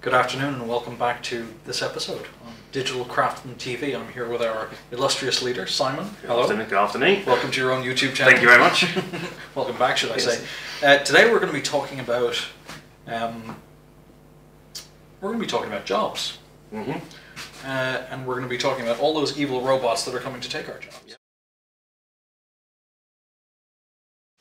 Good afternoon and welcome back to this episode on Digital Craftsmen TV. I'm here with our illustrious leader, Simon. Good afternoon. Good afternoon. Welcome to your own YouTube channel. Thank you very much. welcome back, should I Yes. say. Uh, today we're going to be talking about um, we're going to be talking about jobs, hmm uh, and we're going to be talking about all those evil robots that are coming to take our jobs. Yep.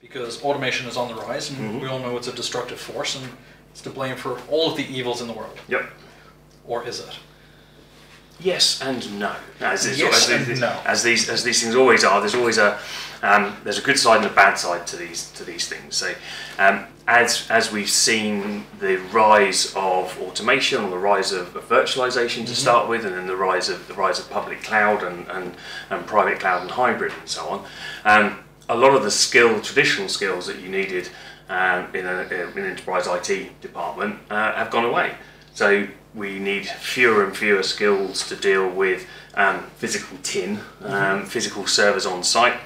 Because automation is on the rise, and Mhm. we all know it's a destructive force, and it's to blame for all of the evils in the world. Yep. Or is it? Yes and no. As, is- Yes as, and these, no. as these as these things always are. There's always a um, there's a good side and a bad side to these to these things. So um, as as we've seen the rise of automation, or the rise of, of virtualization to start with, and then the rise of the rise of public cloud and, and, and private cloud and hybrid and so on. Um, a lot of the skill, traditional skills that you needed um, in, a, in an enterprise IT department uh, have gone away. So we need fewer and fewer skills to deal with um, physical tin, um, physical servers on site.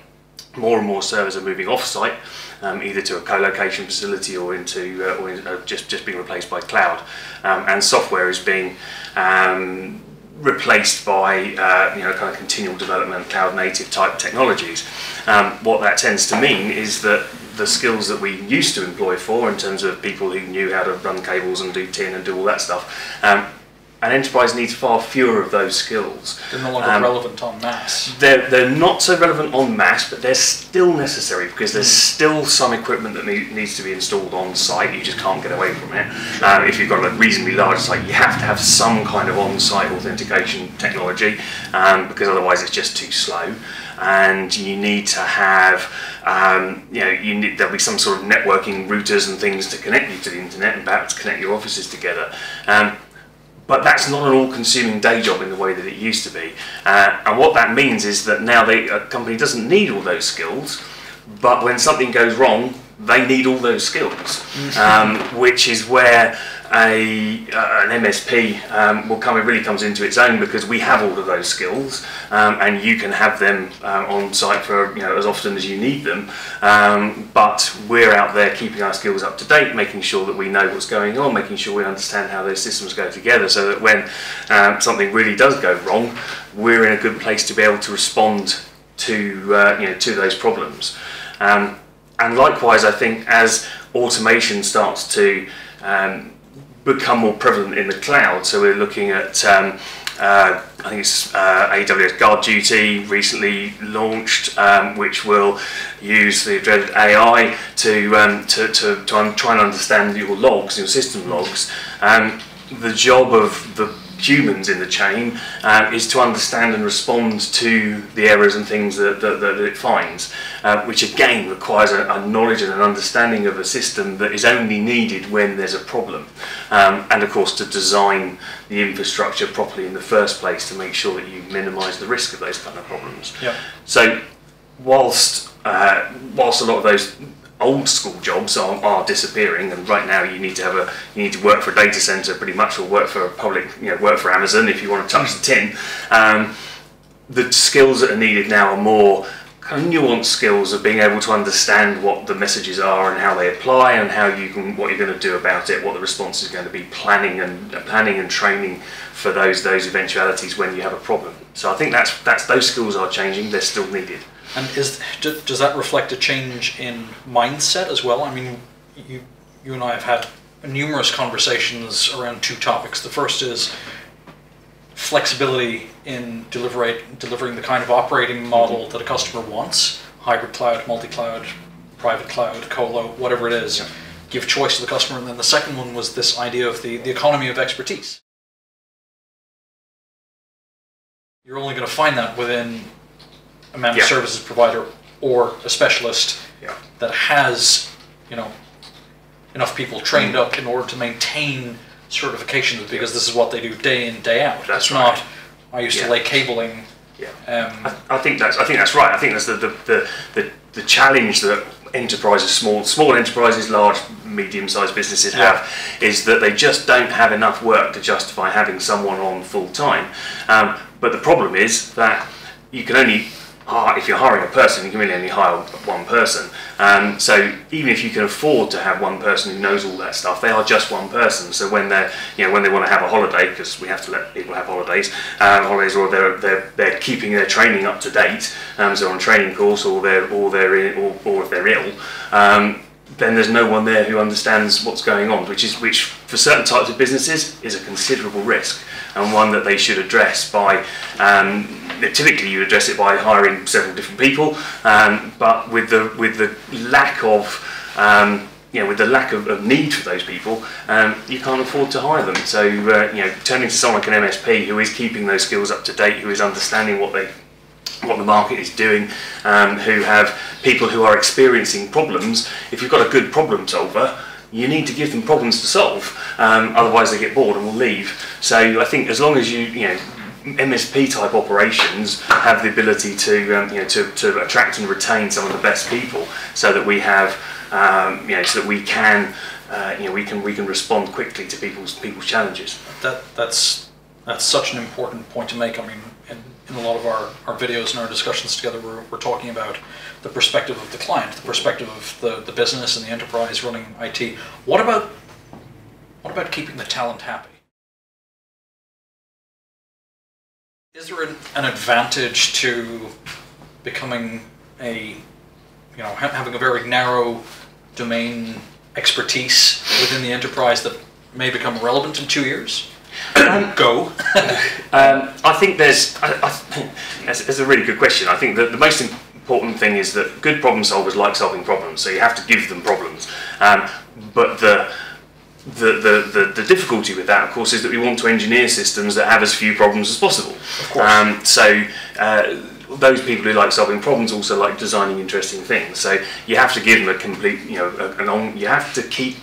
More and more servers are moving off site, um, either to a co-location facility or into uh, or in, uh, just just being replaced by cloud, um, and software is being um, replaced by uh, you know kind of continual development, cloud native type technologies. Um, what that tends to mean is that the skills that we used to employ for, in terms of people who knew how to run cables and do tin and do all that stuff, um, an enterprise needs far fewer of those skills. They're no longer Um, relevant on mass. They're, they're not so relevant en masse, but they're still necessary because there's still some equipment that need, needs to be installed on site. You just can't get away from it. Um, if you've got a reasonably large site, you have to have some kind of on site authentication technology um, because otherwise it's just too slow. And you need to have, um, you know, you need, there'll be some sort of networking routers and things to connect you to the internet and perhaps connect your offices together. But that's not an all-consuming day job in the way that it used to be. Uh, and what that means is that now they, a company doesn't need all those skills, but when something goes wrong, they need all those skills, um, which is where a, uh, an MSP um, will come. It really comes into its own because we have all of those skills, um, and you can have them um, on site for you know as often as you need them. Um, but we're out there keeping our skills up to date, making sure that we know what's going on, making sure we understand how those systems go together, so that when um, something really does go wrong, we're in a good place to be able to respond to uh, you know to those problems. And likewise, I think as automation starts to um, become more prevalent in the cloud, so we're looking at um, uh, I think it's uh, AWS GuardDuty recently launched, um, which will use the dreaded AI to um, to, to, to try and understand your logs, your system logs. Um, the job of the humans in the chain um, is to understand and respond to the errors and things that, that, that it finds, uh, which again requires a, a knowledge and an understanding of a system that is only needed when there's a problem. Um, and of course, to design the infrastructure properly in the first place to make sure that you minimise the risk of those kind of problems. Yep. So, whilst uh, whilst a lot of those old school jobs are, are disappearing, and right now you need to have a you need to work for a data center pretty much, or work for a public you know work for Amazon if you want to touch the tin. Um, the skills that are needed now are more kind of nuanced skills of being able to understand what the messages are and how they apply and how you can what you're going to do about it, what the response is going to be, planning and uh, planning and training for those those eventualities when you have a problem. So I think that's that's those skills are changing. They're still needed. And is do- does that reflect a change in mindset as well? I mean, you you and I have had numerous conversations around two topics. The first is flexibility in delivery, delivering the kind of operating model that a customer wants: hybrid cloud, multi-cloud, private cloud, colo, whatever it is. Yeah. Give choice to the customer. And then the second one was this idea of the, the economy of expertise. You're only going to find that within a managed Yeah. services provider or a specialist Yeah. that has, you know, enough people trained up in order to maintain certifications because this is what they do day in day out. That's it's right. not. I used Yeah. to lay cabling. Yeah. Um, I, I think that's I think that's right. I think that's the the, the, the, the challenge that enterprises, small small enterprises, large medium sized businesses Yeah. have is that they just don't have enough work to justify having someone on full time. Um, but the problem is that you can only if you're hiring a person, you can really only hire one person. Um, so even if you can afford to have one person who knows all that stuff, they are just one person. So when they're, you know, when they want to have a holiday, because we have to let people have holidays, um, holidays, or they're, they're they're keeping their training up to date, um, so on training course, or they're or they're in, or, or if they're ill. Um, then there's no one there who understands what's going on, which is which for certain types of businesses is a considerable risk and one that they should address by. Um, typically, you address it by hiring several different people, um, but with the with the lack of um, you know, with the lack of, of need for those people, um, you can't afford to hire them. So, uh, you know, turning to someone like an MSP who is keeping those skills up to date, who is understanding what they what the market is doing, um, who have people who are experiencing problems. If you've got a good problem solver, you need to give them problems to solve. Um, otherwise, they get bored and will leave. So I think as long as you, you know, MSP type operations have the ability to, um, you know, to, to attract and retain some of the best people, so that we have, um, you know, so that we can, uh, you know, we can we can respond quickly to people's people's challenges. That that's that's such an important point to make. I mean, in, in a lot of our, our videos and our discussions together, we're, we're talking about the perspective of the client, the perspective of the, the business and the enterprise running IT. What about what about keeping the talent happy? Is there an, an advantage to becoming a, you know, ha- having a very narrow domain expertise within the enterprise that may become relevant in two years? Go. Um, I think there's. I, I, that's, that's a really good question. I think that the most important thing is that good problem solvers like solving problems, so you have to give them problems. Um, but the the, the, the, the difficulty with that, of course, is that we want to engineer systems that have as few problems as possible. Of course. Um, so uh, those people who like solving problems also like designing interesting things. So you have to give them a complete, you know, a- an on, you have to keep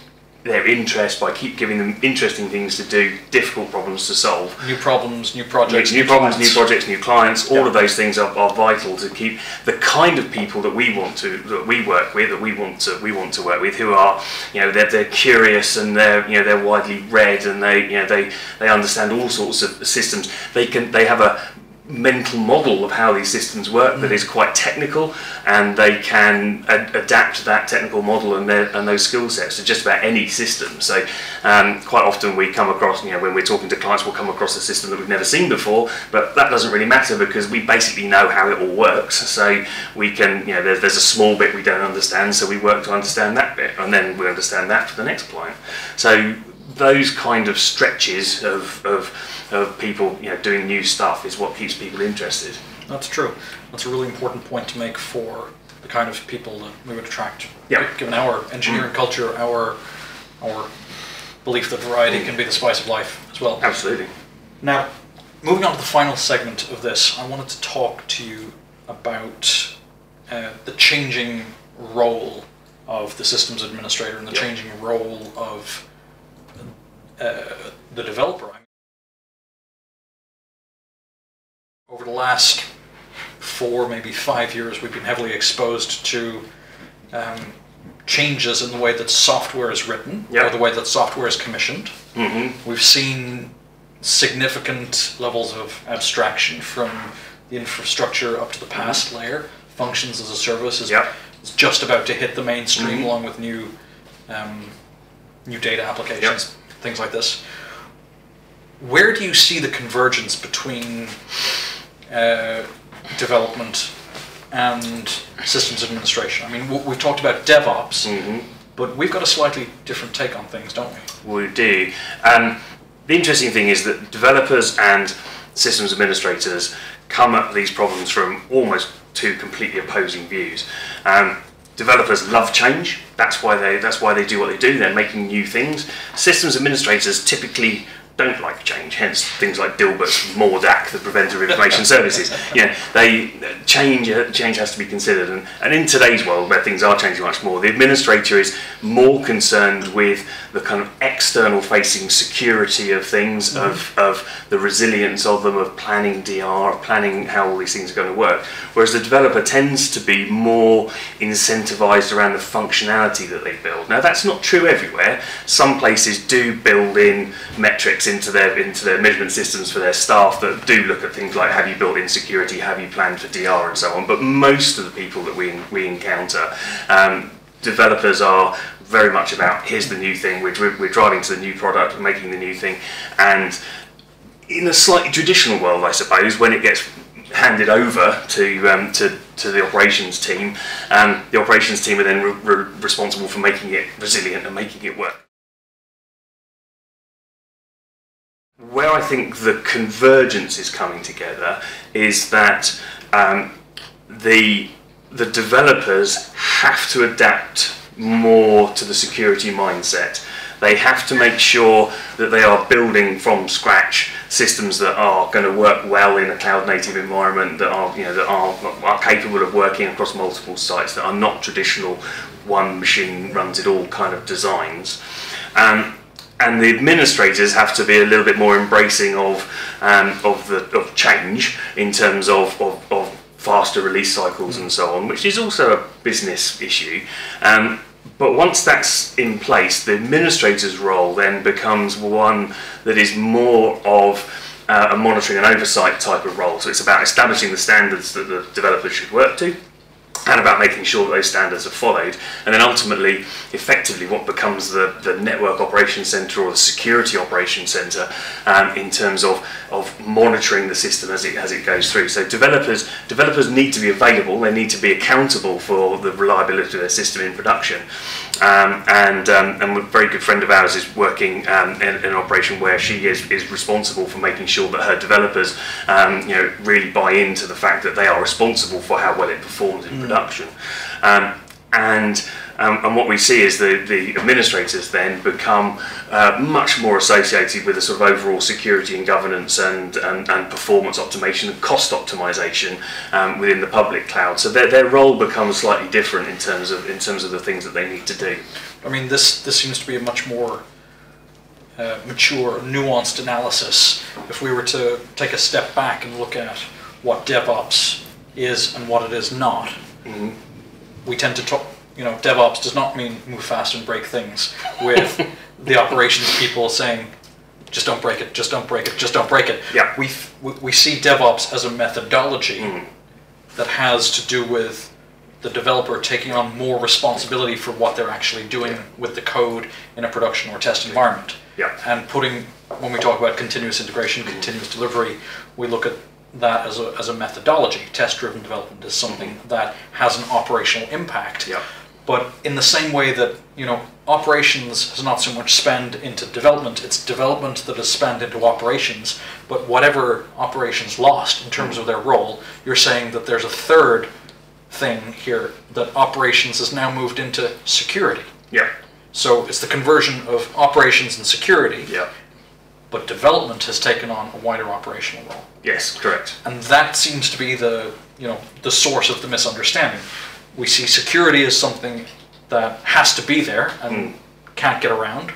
their interest by keep giving them interesting things to do, difficult problems to solve. new problems, new projects, new problems, new clients. projects, new clients. All Yeah. of those things are, are vital to keep the kind of people that we want to that we work with, that we want to we want to work with, who are you know they're, they're curious and they're you know they're widely read and they you know they they understand all sorts of systems. They can they have a mental model of how these systems work that is quite technical and they can ad- adapt that technical model and, their, and those skill sets to just about any system. So um, quite often we come across you know when we're talking to clients we'll come across a system that we've never seen before but that doesn't really matter because we basically know how it all works. So we can you know there's, there's a small bit we don't understand so we work to understand that bit and then we understand that for the next client. So those kind of stretches of, of, of people you know, doing new stuff is what keeps people interested. That's true. That's a really important point to make for the kind of people that we would attract. Yeah. Given our engineering culture, our our belief that variety can be the spice of life as well. Absolutely. Now, moving on to the final segment of this, I wanted to talk to you about uh, the changing role of the systems administrator and the Yeah. changing role of uh, the developer. Over the last four, maybe five years, we've been heavily exposed to um, changes in the way that software is written Yeah. or the way that software is commissioned. hmm We've seen significant levels of abstraction from the infrastructure up to the PaaS layer. Functions as a service is, Yeah. is just about to hit the mainstream Mhm. along with new um, new data applications, things like this. Where do you see the convergence between uh, development and systems administration? I mean, w- we've talked about DevOps, hmm but we've got a slightly different take on things, don't we? We do. Um, the interesting thing is that developers and systems administrators come at these problems from almost two completely opposing views. Um, developers love change. That's why they that's why they do what they do. They're making new things. Systems administrators typically don't like change. Hence things like Dilbert's MORDAC, the Preventer of Information Services. You know, they change uh, change has to be considered. And, and in today's world where things are changing much more, the administrator is more concerned with the kind of external facing security of things, mm. of, of the resilience of them, of planning DR, of planning how all these things are going to work. Whereas the developer tends to be more incentivized around the functionality that they build. Now that's not true everywhere. Some places do build in metrics into their into their measurement systems for their staff that do look at things like have you built in security, have you planned for DR, and so on. But most of the people that we we encounter, um, developers are very much about here's the new thing, we're, we're driving to the new product, we're making the new thing, and in a slightly traditional world, I suppose, when it gets handed over to um, to, to the operations team, um, the operations team are then re re responsible for making it resilient and making it work. Where I think the convergence is coming together is that um, the the developers have to adapt more to the security mindset. They have to make sure that they are building from scratch systems that are going to work well in a cloud native environment, that are you know that are, are capable of working across multiple sites, that are not traditional one machine runs it all kind of designs. Um, and the administrators have to be a little bit more embracing of um, of the of change in terms of, of, of faster release cycles and so on, which is also a business issue. Um, but once that's in place, the administrator's role then becomes one that is more of uh, a monitoring and oversight type of role. So it's about establishing the standards that the developers should work to, and about making sure that those standards are followed. And then ultimately, effectively, what becomes the, the network operations center or the security operations center um, in terms of, of monitoring the system as it, as it goes through. So developers, developers need to be available, they need to be accountable for the reliability of their system in production. Um, and, um, and a very good friend of ours is working um, in, in, an operation where she is, is responsible for making sure that her developers um, you know, really buy into the fact that they are responsible for how well it performs in mm. Production. Um, and um, and what we see is the, the administrators then become uh, much more associated with the sort of overall security and governance and, and, and performance optimization and cost optimization um, within the public cloud. So their, their role becomes slightly different in terms of in terms of the things that they need to do. I mean, this this seems to be a much more uh, mature, nuanced analysis. If we were to take a step back and look at what DevOps is and what it is not, mm we tend to talk you know, DevOps does not mean move fast and break things with the operations people saying, just don't break it, just don't break it, just don't break it. Yeah. We, we see DevOps as a methodology mm. that has to do with the developer taking on more responsibility for what they're actually doing yeah. with the code in a production or test environment. Yeah. And putting, when we talk about continuous integration, continuous delivery, we look at that as a, as a methodology. Test-driven development is something mm. that has an operational impact. Yeah. But in the same way that you know operations has not so much spend into development, it's development that is spent into operations. But whatever operations lost in terms of their role, you're saying that there's a third thing here that operations has now moved into security. Yeah. So it's the conversion of operations and security. Yeah. But development has taken on a wider operational role. Yes, correct. And that seems to be the you know the source of the misunderstanding we see security as something that has to be there and mm. can't get around.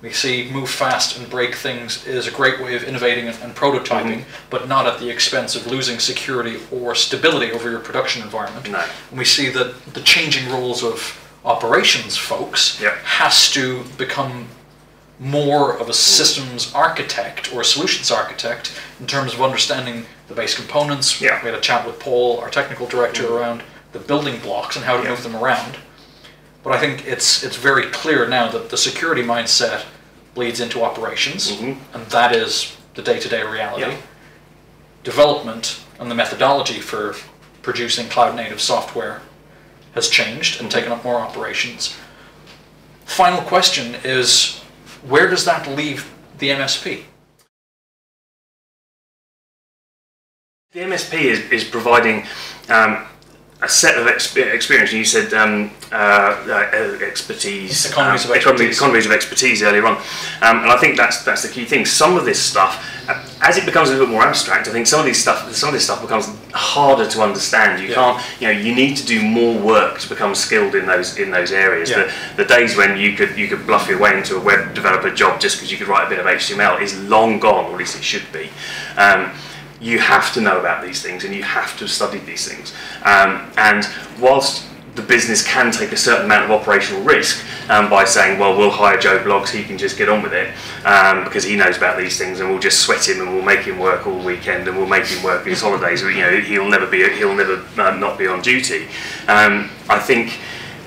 We see move fast and break things is a great way of innovating and, and prototyping, mm -hmm. but not at the expense of losing security or stability over your production environment. No. And we see that the changing roles of operations folks yep. has to become more of a systems architect or a solutions architect in terms of understanding the base components. Yeah. We had a chat with Paul, our technical director, mm around the building blocks and how to yeah. move them around. But I think it's it's very clear now that the security mindset bleeds into operations, mm-hmm. and that is the day-to-day reality. Yeah. Development and the methodology for producing cloud-native software has changed and mm-hmm. taken up more operations. Final question is, where does that leave the MSP? The MSP is, is providing um, a set of experience. And you said um, uh, uh, expertise, economies, um, of expertise. economies of expertise earlier on, um, and I think that's that's the key thing. Some of this stuff, uh, as it becomes a little bit more abstract, I think some of these stuff, some of this stuff becomes harder to understand. You yeah. can't, you know, you need to do more work to become skilled in those in those areas. Yeah. The, the days when you could you could bluff your way into a web developer job just because you could write a bit of HTML is long gone, or at least it should be. Um, you have to know about these things and you have to studied these things. Um, and whilst the business can take a certain amount of operational risk um, by saying, well, we'll hire Joe Bloggs, he can just get on with it. um, because he knows about these things, and we'll just sweat him and we'll make him work all weekend and we'll make him work his holidays. You know, he'll never be he'll never uh, not be on duty. Um, I think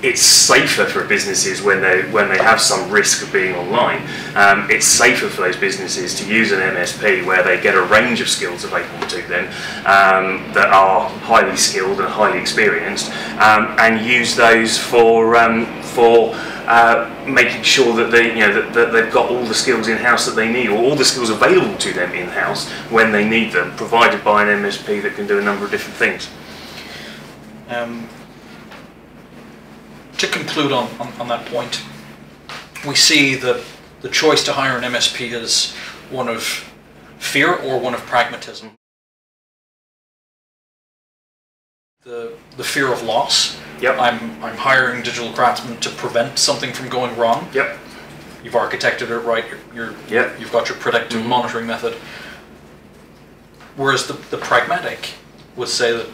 it's safer for businesses when they when they have some risk of being online. Um, it's safer for those businesses to use an MSP where they get a range of skills available to them um, that are highly skilled and highly experienced, um, and use those for um, for uh, making sure that they you know that, that they've got all the skills in house that they need, or all the skills available to them in house when they need them, provided by an MSP that can do a number of different things. Um, to conclude on, on, on, that point, we see that the choice to hire an MSP is one of fear or one of pragmatism. The, the fear of loss. Yep. I'm, I'm hiring digital craftsmen to prevent something from going wrong. Yep. You've architected it right. You're, you're yep. You've got your predictive mm-hmm. monitoring method. Whereas the, the pragmatic would say that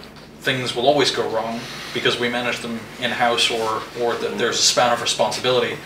things will always go wrong because we manage them in-house or, or that there's a span of responsibility,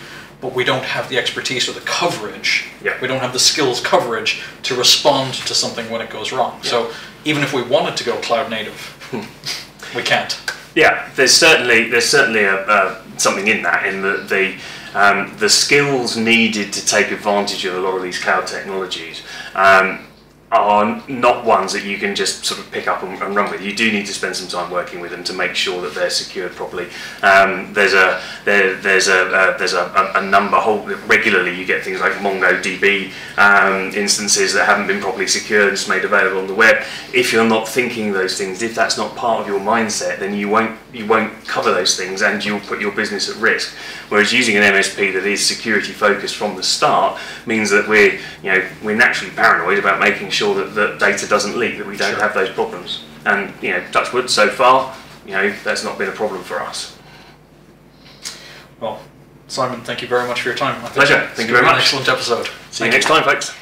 but we don't have the expertise or the coverage. Yeah. We don't have the skills coverage to respond to something when it goes wrong. Yeah. So even if we wanted to go cloud native, hmm. we can't. Yeah, there's certainly there's certainly a, uh, something in that in the the um, the skills needed to take advantage of a lot of these cloud technologies. Um, are not ones that you can just sort of pick up and, and, run with. You do need to spend some time working with them to make sure that they're secured properly. Um, there's a there, there's a uh, there's a, a, number whole regularly you get things like MongoDB um, instances that haven't been properly secured and made available on the web. If you're not thinking those things, if that's not part of your mindset, then you won't you won't cover those things and you'll put your business at risk. Whereas using an MSP that is security focused from the start means that we're you know we're naturally paranoid about making sure that the data doesn't leak, that we don't sure. have those problems. And you know, touch wood, so far, you know, that's not been a problem for us. Well, Simon, thank you very much for your time. Pleasure. Thank you very much. excellent episode. See thank you next you. time, folks.